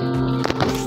Gracias.